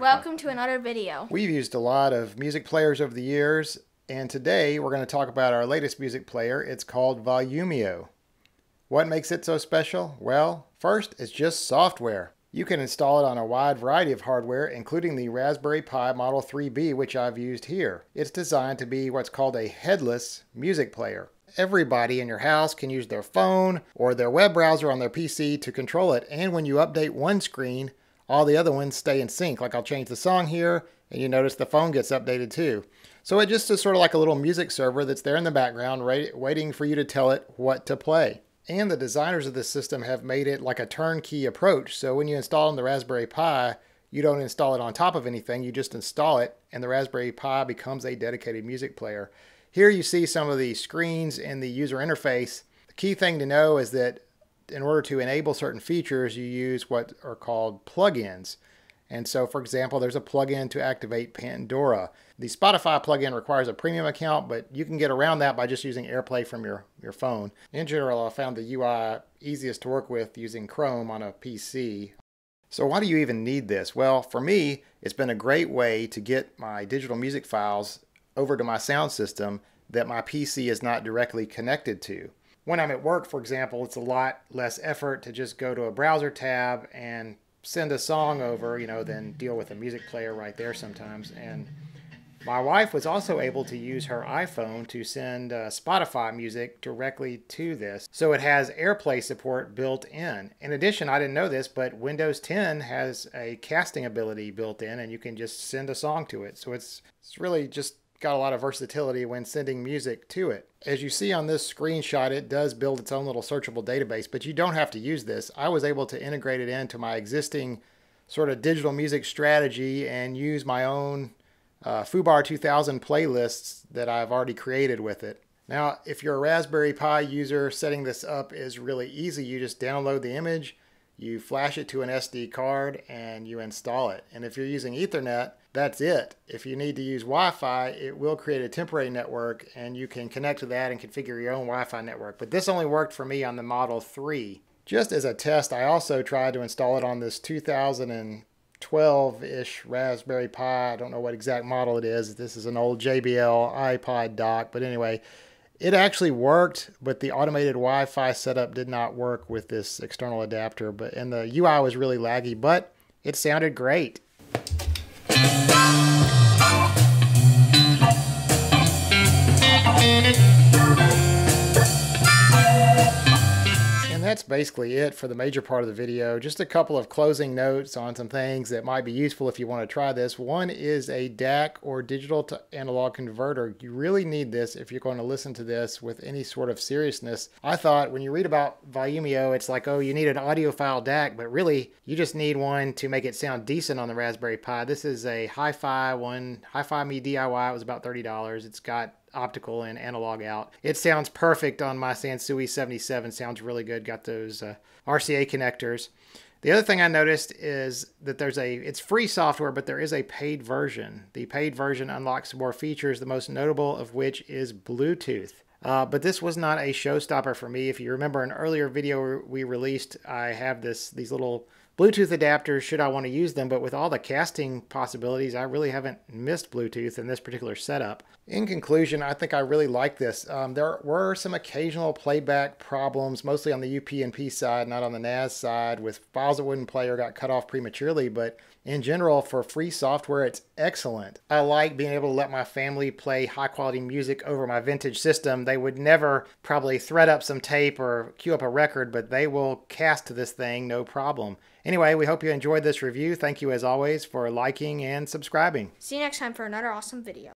Welcome to another video. We've used a lot of music players over the years, and today we're going to talk about our latest music player. It's called Volumio. What makes it so special? Well, first, it's just software. You can install it on a wide variety of hardware, including the Raspberry Pi Model 3B, which I've used here. It's designed to be what's called a headless music player. Everybody in your house can use their phone or their web browser on their PC to control it, and when you update one screen, all the other ones stay in sync. Like I'll change the song here, and you notice the phone gets updated too. So it just is sort of like a little music server that's there in the background, right, waiting for you to tell it what to play. And the designers of this system have made it like a turnkey approach. So when you install on the Raspberry Pi, you don't install it on top of anything, you just install it, and the Raspberry Pi becomes a dedicated music player. Here you see some of the screens in the user interface. The key thing to know is that in order to enable certain features, you use what are called plugins. And so, for example, there's a plugin to activate Pandora. The Spotify plugin requires a premium account, but you can get around that by just using AirPlay from your, your phone. In general, I found the UI easiest to work with using Chrome on a PC. So why do you even need this? Well, for me, it's been a great way to get my digital music files over to my sound system that my PC is not directly connected to when I'm at work, for example, it's a lot less effort to just go to a browser tab and send a song over, you know, than deal with a music player right there sometimes. And my wife was also able to use her iPhone to send uh, Spotify music directly to this. So it has AirPlay support built in. In addition, I didn't know this, but Windows 10 has a casting ability built in and you can just send a song to it. So it's, it's really just got a lot of versatility when sending music to it. As you see on this screenshot, it does build its own little searchable database, but you don't have to use this. I was able to integrate it into my existing sort of digital music strategy and use my own uh, Foobar 2000 playlists that I've already created with it. Now, if you're a Raspberry Pi user, setting this up is really easy. You just download the image, you flash it to an SD card, and you install it. And if you're using Ethernet, that's it. If you need to use Wi-Fi, it will create a temporary network and you can connect to that and configure your own Wi-Fi network. But this only worked for me on the Model 3. Just as a test, I also tried to install it on this 2012-ish Raspberry Pi. I don't know what exact model it is. This is an old JBL iPod dock. But anyway, it actually worked, but the automated Wi-Fi setup did not work with this external adapter. But And the UI was really laggy, but it sounded great. Música that's basically it for the major part of the video. Just a couple of closing notes on some things that might be useful if you want to try this. One is a DAC or digital to analog converter. You really need this if you're going to listen to this with any sort of seriousness. I thought when you read about Volumio, it's like, oh, you need an audiophile DAC, but really you just need one to make it sound decent on the Raspberry Pi. This is a Hi-Fi one, Hi-Fi Me DIY. It was about $30. It's got optical and analog out. It sounds perfect on my Sansui 77. Sounds really good. Got those uh, RCA connectors. The other thing I noticed is that there's a, it's free software, but there is a paid version. The paid version unlocks more features, the most notable of which is Bluetooth. Uh, but this was not a showstopper for me. If you remember an earlier video we released, I have this these little Bluetooth adapters should I want to use them, but with all the casting possibilities, I really haven't missed Bluetooth in this particular setup. In conclusion, I think I really like this. Um, there were some occasional playback problems, mostly on the UPnP side, not on the NAS side, with files that wouldn't play or got cut off prematurely, but in general, for free software, it's excellent. I like being able to let my family play high quality music over my vintage system. They would never probably thread up some tape or cue up a record, but they will cast to this thing no problem. Anyway, we hope you enjoyed this review. Thank you as always for liking and subscribing. See you next time for another awesome video.